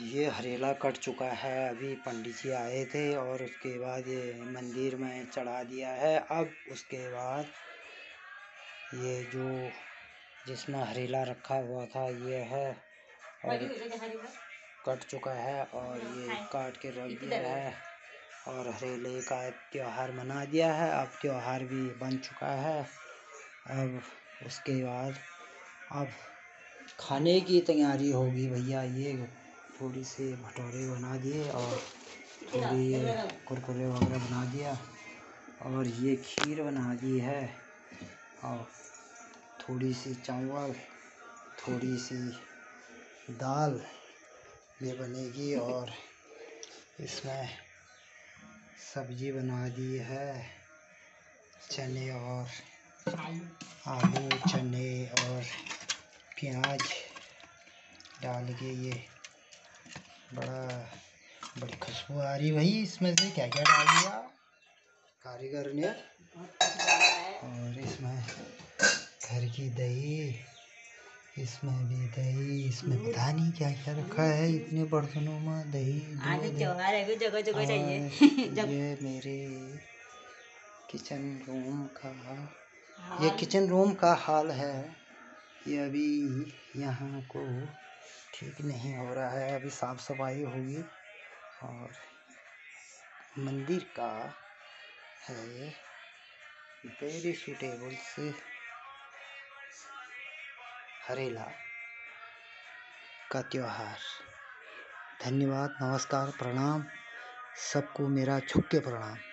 ये हरेला कट चुका है। अभी पंडित जी आए थे और उसके बाद ये मंदिर में चढ़ा दिया है। अब उसके बाद ये जो जिसमें हरेला रखा हुआ था ये है और कट चुका है और ये काट के रख दिया है और हरेले का त्यौहार मना दिया है। अब त्योहार भी बन चुका है। अब उसके बाद अब खाने की तैयारी होगी भैया। ये थोड़ी सी भटोरे बना दिए और थोड़ी कुरकुरे वगैरह बना दिया। और ये खीर बना दी है। और थोड़ी सी चावल, थोड़ी सी दाल ये बनेगी और इसमें सब्ज़ी बना दी है। चने और आलू, चने और प्याज डाल के ये बड़ा बड़ी खुशबू आ रही भाई इसमें से क्या क्या डाल दिया? कारीगर ने। और इसमें घर की दही इसमें भी दही इसमें पता नहीं क्या क्या रखा है इतने बर्तनों में दही त्योहार है जगह जगह चाहिए। ये मेरे किचन रूम का ये किचन रूम का हाल है। ये अभी यहाँ को ठीक नहीं हो रहा है, अभी साफ़ सफ़ाई होगी और मंदिर का है ये। वेरी सुटेबल से हरेला का त्यौहार। धन्यवाद, नमस्कार, प्रणाम, सबको मेरा छुप के प्रणाम।